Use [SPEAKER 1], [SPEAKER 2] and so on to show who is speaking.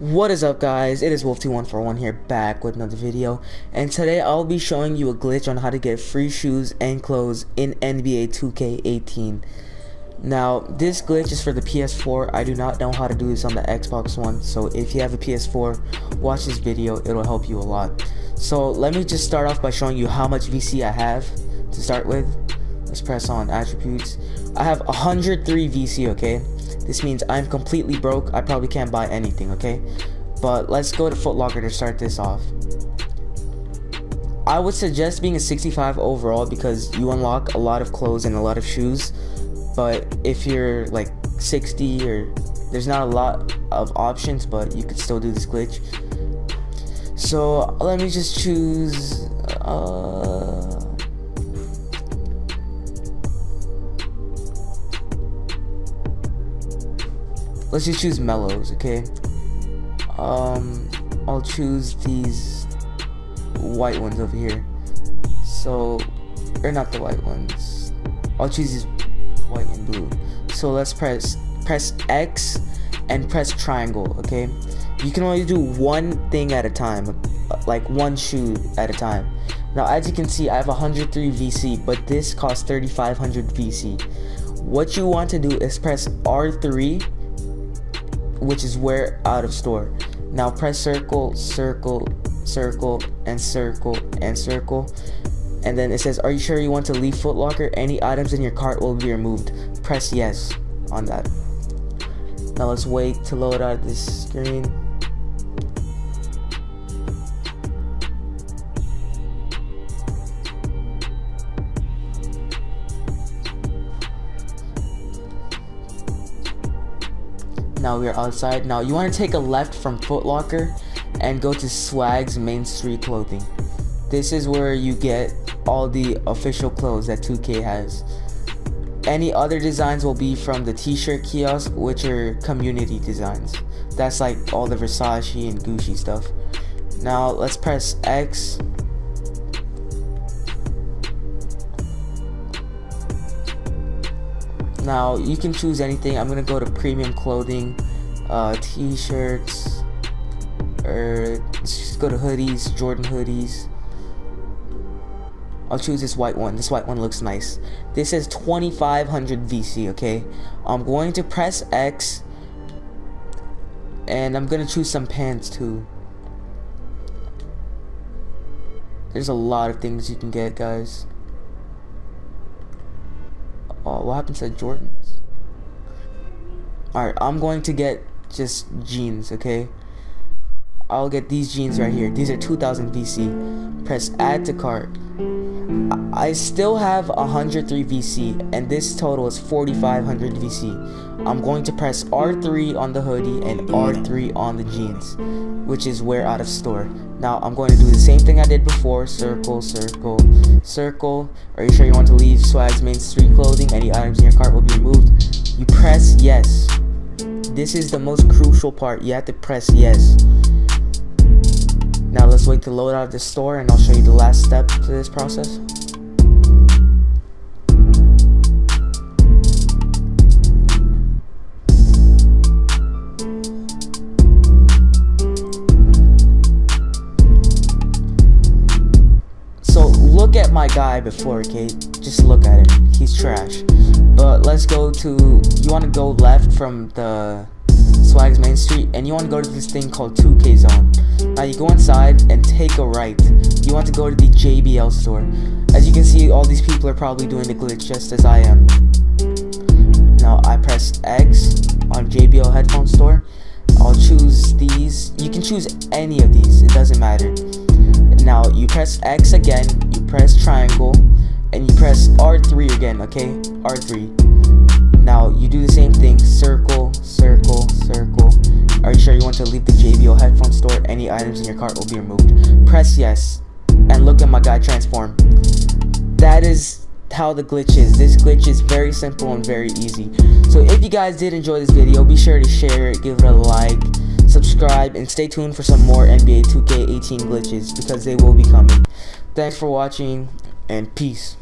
[SPEAKER 1] What is up guys, it is WolfT141 here back with another video and today I'll be showing you a glitch on how to get free shoes and clothes in NBA 2K18. Now this glitch is for the PS4, I do not know how to do this on the Xbox One so if you have a PS4 watch this video, it'll help you a lot. So let me just start off by showing you how much VC I have to start with. Let's press on attributes. I have 103 VC okay this means I'm completely broke. I probably can't buy anything, okay? But let's go to Footlocker to start this off. I would suggest being a 65 overall because you unlock a lot of clothes and a lot of shoes. But if you're like 60 or there's not a lot of options, but you could still do this glitch. So let me just choose. Uh, let's just choose Melos okay? Um I'll choose these white ones over here. So or not the white ones. I'll choose these white and blue. So let's press press X and press triangle okay? You can only do one thing at a time like one shoe at a time. Now as you can see I have 103 VC but this costs 3500 VC what you want to do is press R3 which is wear out of store. Now press circle, circle, circle, and circle, and circle. And then it says, are you sure you want to leave Footlocker? Any items in your cart will be removed. Press yes on that. Now let's wait to load out this screen. Now we are outside. Now you want to take a left from Footlocker and go to Swag's Main Street Clothing. This is where you get all the official clothes that 2K has. Any other designs will be from the t-shirt kiosk, which are community designs. That's like all the Versace and Gucci stuff. Now let's press X. Now you can choose anything. I'm gonna go to premium clothing, uh, t-shirts, or just go to hoodies, Jordan hoodies. I'll choose this white one. This white one looks nice. This is 2500 VC, okay? I'm going to press X and I'm gonna choose some pants too. There's a lot of things you can get, guys. What happens to Jordans? Alright, I'm going to get just jeans, okay? I'll get these jeans right here. These are 2000 VC. Press add to cart. I still have 103 VC and this total is 4500 VC. I'm going to press R3 on the hoodie and R3 on the jeans, which is wear out of store. Now I'm going to do the same thing I did before, circle, circle, circle. Are you sure you want to leave Swag's main street clothing? Any items in your cart will be removed. You press yes. This is the most crucial part. You have to press yes. Let's wait to load out of the store and I'll show you the last step to this process. So look at my guy before, okay? Just look at him. He's trash. But let's go to, you want to go left from the Swag's Main Street and you want to go to this thing called 2K Zone. Now you go inside and take a right. You want to go to the JBL store. As you can see, all these people are probably doing the glitch just as I am. Now I press X on JBL headphone store. I'll choose these. You can choose any of these. It doesn't matter. Now you press X again. You press triangle. And you press R3 again, okay? R3. Now you do the same thing. Circle, circle, circle. Are you sure you want to leave the JBL headphone store? Any items in your cart will be removed. Press yes. And look at my guy transform. That is how the glitch is. This glitch is very simple and very easy. So if you guys did enjoy this video, be sure to share it, give it a like, subscribe, and stay tuned for some more NBA 2K18 glitches because they will be coming. Thanks for watching, and peace.